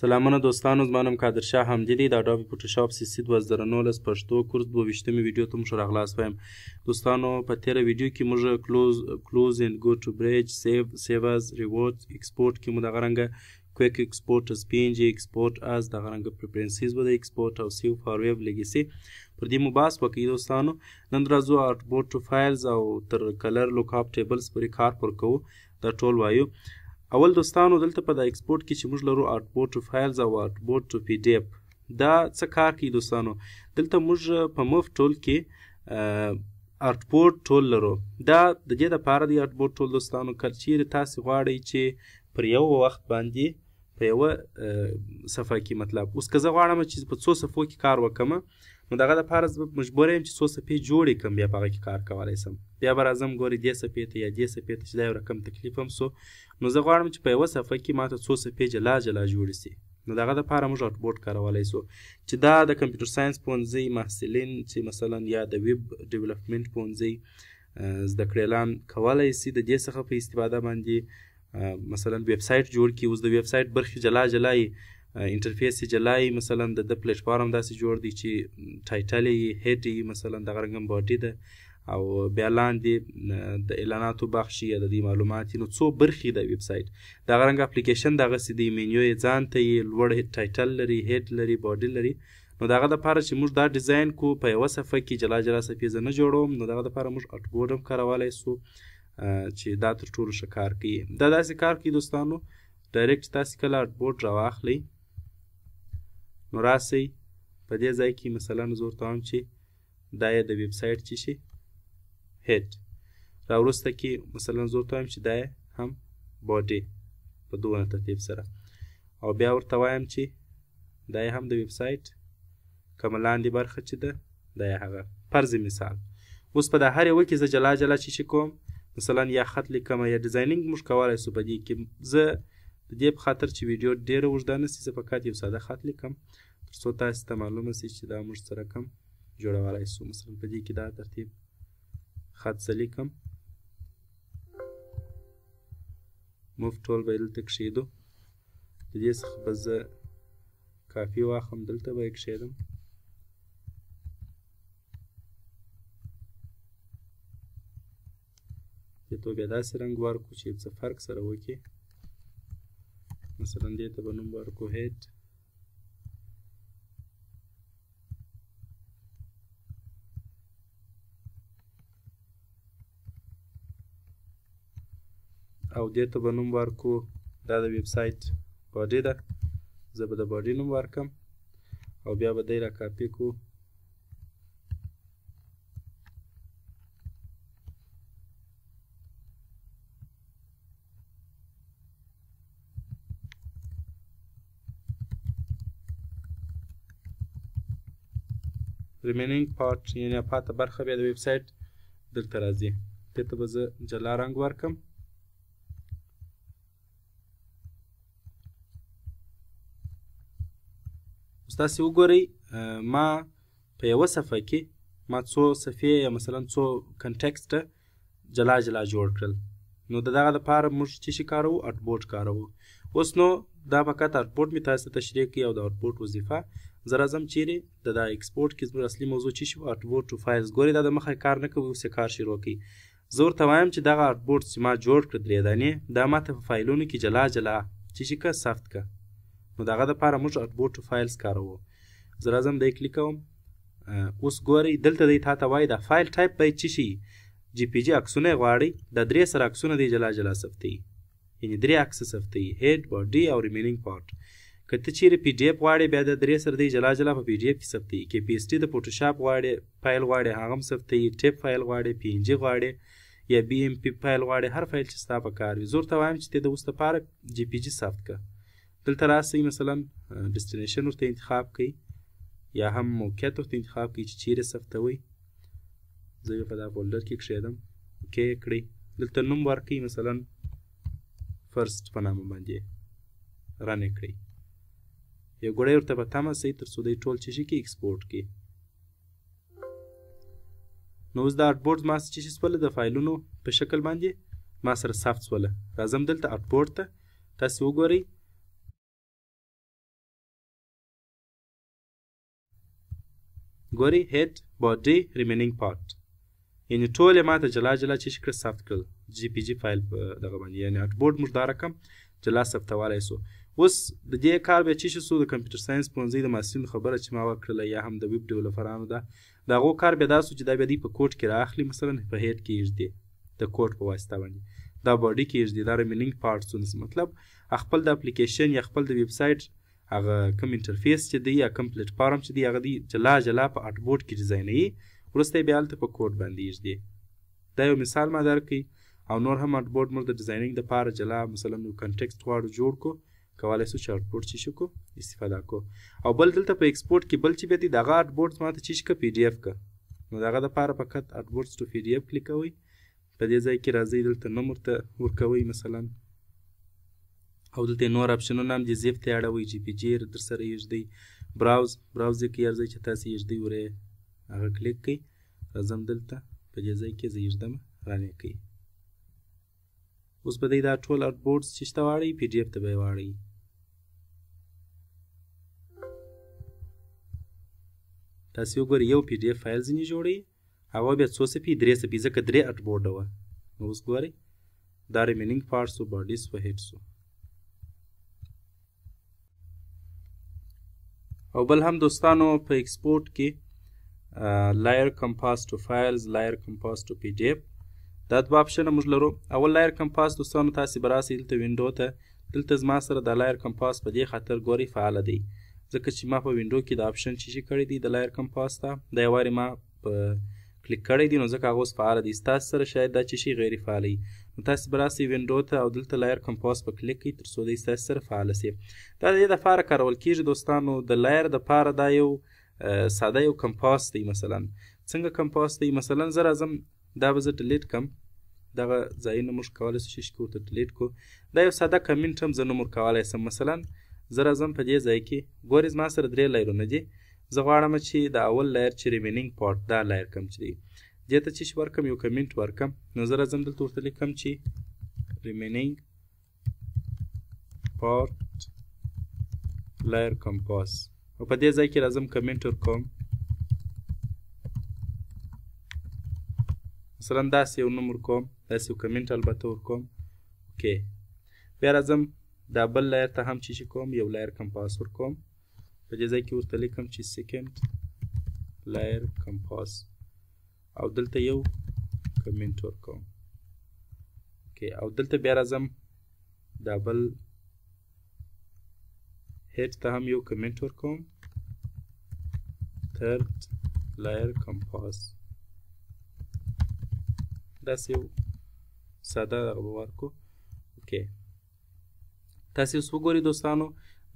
سلامونه دوستانو زما نوم قادر شاه حمدي دی د اډوبي فوټوشاپ سي سي دوه زره نولس پښتو کورس دوه ویشتمې ویډیو ته مو ښه راغلاست وایم دوستانو په تېره ویډیو کې موږ کلوز کلوز اینډ ګو ټو برج سیو سیو از ریوارډز ایکسپورټ کې مو دغه رنګه کویک ایکسپورټ از پي ان جي ایکسپورټ از دغه رنګه پریفرنسیز به د ایکسپورټ او سیو فار ویب لیګسي پر دې مو بحث وکړئ دوستانو نن راځو آرټ بورډ ټو فایلز او تر کلر لوک اپ ټیبلز پورې کار پر کوو دا ټول وایو اول دوستانو دلته په دا ایکسپورټ کې چې موږ لرو آرټبورډ ټو فایلز او آرټبورډ ټو پی ډی اف دا څه کار کوي دوستانو دلته موږ په مف ټول کې ارټبورډ ټول لرو دا د دې لپاره دی ارټبورډ ټول دوستانو که چیرې تاسو غواړئ چې پر یو وخت باندې په یو صفحه کې مطلب اوس که زه غواړم چې په څو صفحو کې کار وکم نو دغه لپاره زه مجبور یم چې څو صفحې جوړې کړم بیا په هغه کې کار کولی سم بیا به راځم ګورې دې صفحې ته یا دې صفحې ته چې دا یو رقم تکلیف هم سو نو زه غواړم چې په یوه صفحه کې ماته څو صفحې جلا جلا جوړې سي نو دغه لپاره موږ آوټبورډ کارولی سو چې دا د کمپیوټر ساینس پوهنځۍ محصلین چې مثلا یا د ویب ډیولپمنټ پوهنځۍ زده کړېلان کولی سي د دې څخه په استفاده باندې مثلا ویب سایټ جوړ کی اوس د ویب سایټ برخې جلا جلا یي انټرفیس یې جلا یي مثلا د د پلیټ فارم داسې جوړ دی چې ټایټل یې هډ یي مثلا دغه رنګ هم باډي ده او بیا لاندې د اعلاناتو بخش یا د دې معلومات نو څو برخې د ویب سایټ دغه رنګ اپلیکیشن دغه سې دی مینیو یې ځان ته یې لوړ ټایټل لري هډ لري باډي لري نو دغه د پاره چې موږ دا ډیزاین کو په یو صفحه کې جلا جلا صفحې زنه جوړوم نو دغه د پاره موږ اټ بورډ هم کارولای سو چې دا تر ټولو ښه کار کوي دا داسې کار کوي دوستانو ډایرکټ تاسې کله آرټبورډ راواخلئ نو راسئ په دې ځای کې مثلا زه ورته وایم چې دا یې د ویب سایټ چې شي هیډ را وروسته کې مثلا زه ورته وایم چې دا یې هم باډي په دوه ترتیب سره او بیا ورته وایم چې دا یې هم د ویب سایټ کومه لاندې برخه چې ده دا یې هغه فرض مثال اوس په دا هر یو کې زه جلا جلا چې چې کوم مثلا یا خط لیکم یا ډیزاینینګ موږ کولای شو په دې کې زه د دې په خاطر چې ویډیو ډیره اوږده نه شي زه فقط یو ساده خط لیکم تر څو تاسو ته معلومه شي چې دا موږ څه رقم جوړولای شو مثلا په دې کې دا ترتیب خط زه لیکم موف ټول به یې دلته کښېږدو د دې څخه به زه کافي واخلم دلته به یې کښېږدم دې ته بیا داسې رنګ ورکړو چې څه فرق سره وکړي مثلا دې ته به نوم ورکړو هیډ او دې ته به نوم ورکو دا د ویب سایټ باډي ده زه به د باډي نوم ورکم او بیا به دی را کاپي کو ریمینینګ پارت یعنی پاته برخه بیا د ویب سایټ دلته راځي دې ته به زه جلا رنګ ورکم تاسو وګورئ ما په یو صفحه کې ما څو صفحې یا مثلا څو کنټکسټ جلا جلا جوړ کړل نو د دغه لپاره موږ چې شي کاروو اټبوټ کاروو اوس نو دا فقط اټبوټ می تاسو ته تشریح کړي او د اټبوټ وظیفه زه راځم چیرې د دا ایکسپورټ کې زموږ اصلي موضوع چې شي اټبوټ ټو فایلز ګوري دا د مخه کار نه کوي اوس کار شروع کوي زه ورته وایم چې دغه اټبوټ چې ما جوړ کړ درې دانې دا ماته په فایلونو کې جلا جلا چې شي که ثبت که نو دغه لپاره موږ اټبوټ ټو فایلز کاروو زه راځم دی کلیک کوم اوس ګورئ دلته دی تاته وایي دا فایل ټایپ باید چی شي جی پی جی عکسونه غواړي دا درې سره عکسونه دی جلا جلا ثبتي یعنی درې عکس ثبتي هډ باډي او ریمینینګ پارت که ته چیرې پی ډی اف غواړې بیا دا درې سره دی جلا جلا په پی ډی اف کې ثبتي کې پی اس ټي د فوټوشاپ غواړې فایل غواړې هغه هم ثبتي ټیپ فایل غواړې پی ان جی غواړې یا بی ام پی فایل غواړې هر فایل چې ستا په کار وي زور ته وایم چې ته د اوس لپاره جی پی جی ثبت کړه دلته راسئ مثلا ډیسټینیشن ورته انتخاب کړئ یا هم موقعیت ورته انتخاب کړئ چې چیرې ثبتوئ زه یې په دا فولډر کې کښېدم اوکې یې کړئ دلته نوم ورکړئ مثلا فرست په نامه باندې رن یې کړئ یو ګړی ورته په تمه سئ تر څو دی ټول چې شي کې ایکسپورټ کړي نو اوس دا ارټبورډ زما څه شي سوله د فایلونو په شکل باندې ما سره ثبت سوله راځم دلته ارټبورډ ته تاسو وګورئ ګورئ هډ باډي ریمینینګ پارت یعنی ټول یې ماته جلا جلا چیش کړه ثبت کړل جی پی جی فایل په دغه باندې یعنی اټبورډ موږ دا رقم جلا ثبتولی سو اوس د دې کار بیا چیش سو د کمپیوټر ساينس پوهنځي د محصلینو خبره چې ما وکړله یا هم د ویب ډیولپرانو ده د هغو کار بیا دا سو چې دا بیا دوی په کوډ کې رااخلي مثلا په هیډ کې ایږدي د کوډ په واسطه باندې دا باډي کې ایږدي دا رمیننګ پارټ سو مطلب خپل د اپلیکیشن یا خپل د ویب سایټ هغه کوم انټرفیس چې دی یا کوم پلیټ فارم چې دی هغه دی جلا جلا په آرټ بورډ کې ډیزاینوي وروسته بیا هلته په کوډ باندې ایږدي دا یو مثال ما درکړي او نور هم آرټ بورډ موږ د ډیزاینینګ دپاره جلا مثلا یو کنټکسټ غواړو جوړ کو کولای شو چې آرټ بورډ چې شو کو استفاده کو او بل دلته په ایکسپورټ کې بل چې بیا دی دغه آرټ بورډ ما ته چې شکه پی ډی اف که نو دغه دپاره فقط آرټ بورډز ټو پی ډی اف کلیکوي په دې ځای کې راځئ دلته نوم ورته ورکوئ مثلا او دلته نور اپشنونه هم دي زیف ته اړوي جی پی جی در سره یږدي براوز براوز یې کوي ارزي چې تاسو یږدي ورې هغه کلیک کوي راځم دلته په دې ځای کې زه یږدم رانې کوي اوس به دی دا ټول ارت بورډز چې شته واړوي پی ډي اف ته به یې واړوي تاسو وګورئ یو پی ډي اف فایل ځینې جوړوي هغه بیا څو صفحې درې صفحې ځکه درې اټ بورډه وه نو اوس ګورئ دا ریمیننګ پارټ سو باډي سو هیډ سو او بل هم دوستانو په ایکسپورټ کې لایر کمپاس ټو فایلز لایر کمپاس ټو پی ډی اف دا دوه اپشنه موږ لرو اول لایر کمپاس دوستانو تاسو براسي دلته وینډو ته دلته زما سره دا لایر کمپاس په دې خاطر ګوري فعال دی ځکه چې ما په وینډو کې دا آپشن چې شي کړی دی د لایر کمپاس ته دا یوارې ما په کلیک کړی دی نو ځکه هغه اوس فعال دی ستاسو سره شاید دا چې شي غیر فعال نو تاسو به راسئ وینډو ته او دلته لایر کمپاس په کلیک کړئ تر څو دی ستاسو سره فعال شي دا د دې لپاره کارول کیږي دوستانو د لایر د پاره دا یو ساده یو کمپاس دی مثلا څنګه کمپاس دی مثلا زه راځم دا به زه ډلیټ کم دغه ځایونه موږ کولی شو چې ورته ډلیټ کو دا یو ساده کمنټ هم زه نوم ورکولی سم مثلا زه راځم په دې ځای کې ګورې زما سره درې لایرونه دي زه غواړم چې د اول لایر چې ریمینینګ پارټ دا لایر کم چې دی دې ته چې ورکم یو کمنټ ورکم نو زه راځم دلته ورته لیکم چې ریمینینګ پارت لایر کمپاس او په دې ځای کې راځم کمنټ ورکوم مثلا داسې یو نوم ورکوم داسې یو کمنټ البته ورکوم اوکې بیا راځم دا بل لایر ته هم چې کوم یو لایر کمپاس ورکوم په دې ځای کې ورته لیکم چې سیکنډ لایر کمپاس او دلته یو کمنټ ورکوم اوکې او دلته بیا راځم دا بل هیډ ته هم یو کمنټ ورکوم ثرد لایر کمپاس داسې یو ساده دغه به ورکړو اوکې تاسو اوس وګورئ دوستانو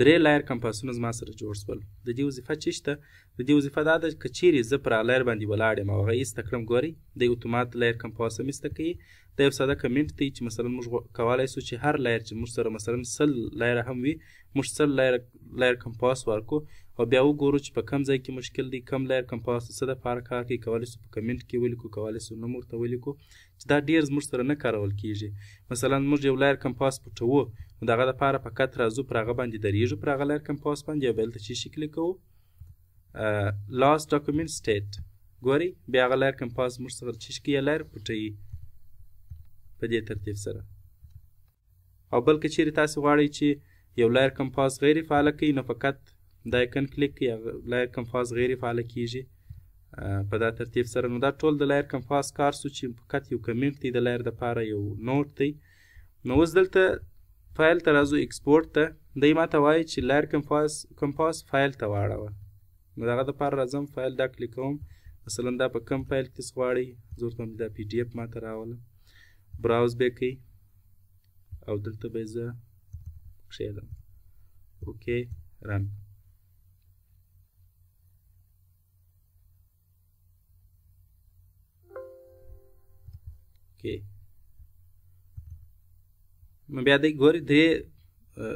درې لایر کمپاسونه زما سره جوړ شول د دې وظیفه چې شته د دې وظیفه دا ده که چیرې زه پر لایر باندې ولاړ یم او هغه ایسته کړم ګورئ د اتومات لایر کمپاس هم ایسته کوي دا یو ساده کمنټ دی چې مثلا موږ کولی شو چې هر لایر چې موږ سره مثلا سل لایر هم وي موږ سل لایر لایر کمپاس ورکو او بیا وګورو چې په کم ځای کې مشکل دی کم لایر کمپاس څه دپاره کار کوي کولی شو په کمنټ کې ولیکو کولی شو نوم ورته ولیکو چې دا ډېر زموږ سره نه کارول کېږي. مثلاً موږ یو لایر کمپاس پټوو، نو د هغه لپاره په کت راځو، پر هغه باندې درېږو، پر هغه لایر کمپاس باندې او بیا دلته چی شي کلیک کوو؟ لاست ډاکومنټ سټیټ ګورئ بیا هغه لایر کمپاس موږ څخه چی شي کوي لایر پټوي په دې ترتیب سره. او بل که چیرې تاسو غواړئ چې یو لایر کمپاس غیر فعال کړئ نو فقط دا ایکن کلیک کړئ لایر کمپاس غیر فعال کیږي په دا ترتیب سره نو دا ټول د لایر کمپاس کار سو چې فقط یو کمنټ دی د لایر د پاره یو نوټ دی نو اوس دلته فایل ته راځو ایکسپورټ ته دی ماته وایي چې لایر کمپاس کمپاس فایل ته واړوه نو دغه د پاره راځم فایل دا کلیکوم مثلا دا په کم فایل کې غواړي زه ورته دا پی ډی اف ماته راوله براوز به کوي او دلته به زه کښېږدم اوکې رن اوکې نو بیا دی ګوري درې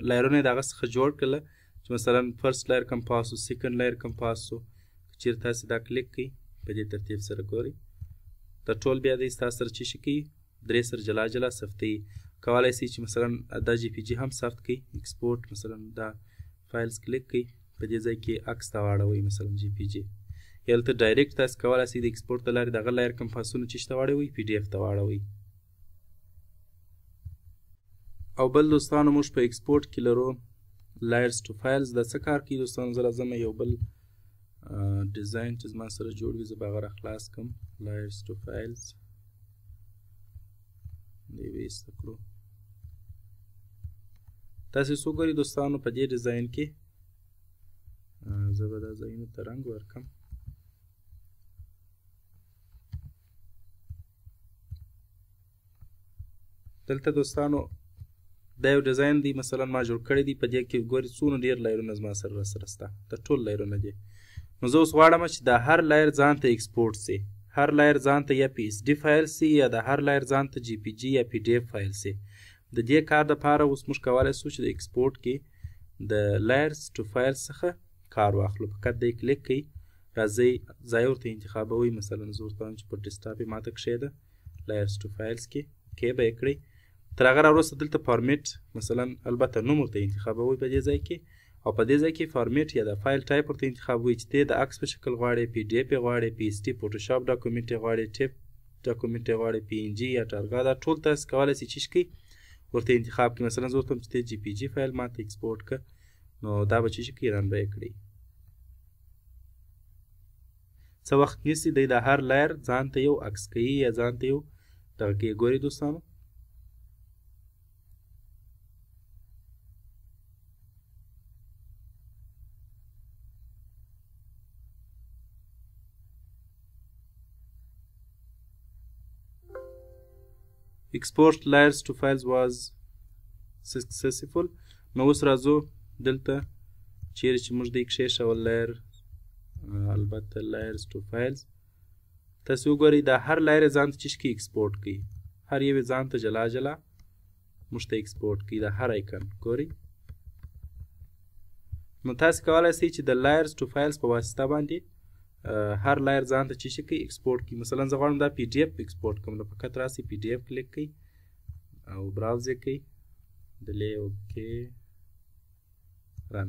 لایرونه یې د هغه څخه جوړ کړله چې مثلا فرست لایر کمپاس او سیکنډ لایر کمپاس شو چیرې تاسو دا کلیک کړئ په دې ترتیب سره ګورئ دا ټول بیا دی تاسو سره چې شي کوي درې سره جلا جلا سفتي کولای شئ چې مثلا دا جی پی جی هم سفت کړئ ایکسپورټ مثلا دا فایلز کلیک کړئ په دې ځای کې عکس ته واړوئ مثلا جی پی جی یلته ډایرکټ تاسو کولای شئ د ایکسپورټ د لارې دغه لایر کمپاسونه چې شته واړوئ پی ډی اف ته واړوئ او بل دوستانو موږ په ایکسپورټ کې لرو لایرز ټو فایلز دا څه کار کوي دوستانو زه راځم یو بل ډیزاین چې زما سره جوړ وي زه به هغه راخلاص کړم لایرز ټو فایلز دی به ایسته کړو تاسو څو ګوري دوستانو په دې ډیزاین کې زه به دا ځایونو ته رنګ ورکړم دلته دوستانو دا یو ډیزاین دی مثلا ما جوړ کړی دی په دې کې ګوري څونه ډیر لایرونه زما سره راسره سته دا ټول لایرونه دي نو زه اوس غواړم چې دا هر لایر ځان ته ایکسپورټ سي هر لایر ځان ته یا پی اس ډي فایل سي یا د هر لایر ځان ته جی پی جی یا پی ډی اف فایل سي د دې کار لپاره اوس موږ کولای شو چې د ایکسپورټ کې د لايرز ټو فایل څخه کار واخلو فقط دی کلیک کړئ راځئ ځای ورته انتخابوئ مثلا زه ورته وایم چې پر ډیسکټاپ یې ماته کښېږده لایرز ټو فایلز کې کې به یې کړئ تر هغه راوروسته دلته فارمیټ مثلا البته نوم ورته انتخابوئ په دې ځای کې او په دې ځای کې فارمیټ یا د فایل ټایپ ورته انتخابوئ چې ته د عکس په شکل غواړې پی ډي اف یې غواړې پی اس ټي فوټوشاپ ډاکومنټ یې غواړې ټیپ ډاکومنټ یې غواړې پی ان جي یا ټارګا دا ټول تاسو کولی شئ چې شي ورته انتخاب کړئ مثلا زه ورته وایم چې ته جي پي جي فایل ماته ایکسپورټ کړه نو دا به چې شي ایران به یې کړئ څه وخت نیسي دی دا هر لایر ځان ته یو عکس کوي یا ځان ته یو دغه کې ګوري دوستانو export layers to files was successful نو اوس راځو دلته چیرې چې موږ دی کښېښول لایر البته لایرز ټو فایلز تاسو وګورئ دا هر لایر ځان ته چی کی ایکسپورټ کی هر یو ځان ته جلا جلا موږ ته ایکسپورټ کوي دا هر ایکن ګوري نو تاسو کولای شئ چې د لایرز ټو فایلز په واسطه باندې هر لایر ځان ته چې شي کوي ایکسپورټ کوي مثلا زه غواړم دا پی ډی اف ایکسپورټ کوم نو فقط راسي پی ډی اف کلیک کوي او براوز یې کوي دلې اوکې رن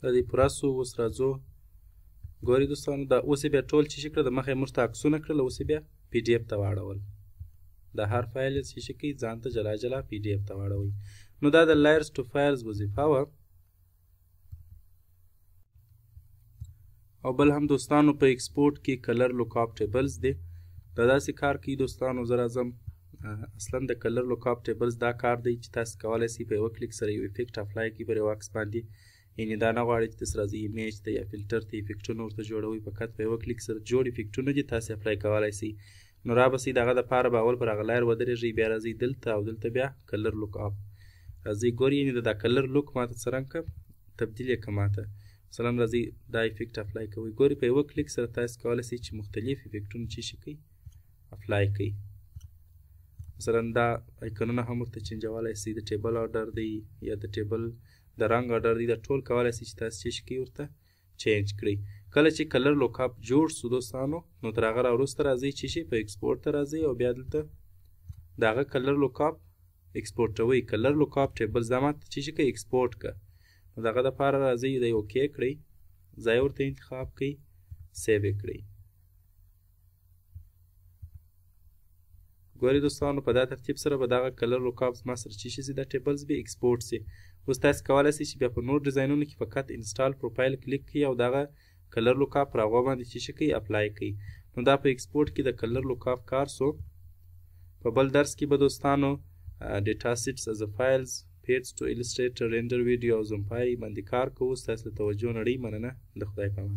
دا دی پوره سو اوس راځو ګوري دوستانو دا اوس بیا ټول چې کړه د مخه موږ ته عکسونه کړل اوس بیا پی ډی اف ته واړول دا هر فایل چې شي کوي ځان ته جلا جلا پی ډی اف ته واړوي نو دا د لایرز ټو فایلز وظیفه وه او بل هم دوستانو په ایکسپورټ کې کلر لوکاپ ټیبلز دی دا داسې کار کوي دوستانو زه راځم اصلا د کلر لوکاپ ټیبلز دا کار دی چې تاسو کولی شئ په یوه کلیک سره یو افیکټ افلای کړئ پر یو عکس باندې یعنې دا نه غواړي چې تاسو راځئ ایمیج ته یا فلټر ته افیکټونه ورته جوړوئ فقط په یوه کلیک سره جوړ افیکټونه دي تاسو افلای کولی شئ نو رابسي داغه د پاره به اول پر هغه لایر ودرېږي بیا راځي دلته او دلته بیا کلر لوک اپ راځي ګوري یعنی دا, دا کلر لوک ماته څرنګ کړ تبدیل یې کماته مثلا راځي دا افیکټ افلای کوي ګوري په یو کلیک سره تاسو کولای شئ چې مختلف افیکټونه چې شي کوي افلای کوي مثلا دا ایکنونه هم ورته چینجولای شئ د ټیبل آرډر دی یا د ټیبل د رنګ آرډر دی دا ټول کولای شئ چې تاسو چې شي کوي ورته چینج کړئ کله چې کلر لوکاپ جوړ سو دوستانو نو تر هغه راوروسته راځئ چې شي په ایکسپورټ ته راځئ او بیا دلته د هغه کلر لوکاپ ایکسپورټوي کلر لوکاپ ټیبلز دا ماته چې شي که ایکسپورټ که نو دغه د پاره راځي دی اوکی کړئ ځای ورته انتخاب کړئ سیو کړئ ګوري دوستانو په دا ترتیب سره به دغه کلر رکاب زما سره چی شي سي دا ټیبلز به ایکسپورټ سي اوس تاسو کولای شئ چې بیا په نور ډیزاینونو کې فقط انسټال پروفایل کلیک کړئ او دغه کلر لوکاپ پر هغه باندې چې شي کوي اپلای کړئ نو دا په ایکسپورټ کې د کلر لوکاپ کار سو په بل درس کې به دوستانو ډیټا سیټس از فایلز پیټس ټو الستریټر رینډر ویډیو او زومپای باندې کار کوو ستاسو له توجه نړۍ مننه د خدای پامان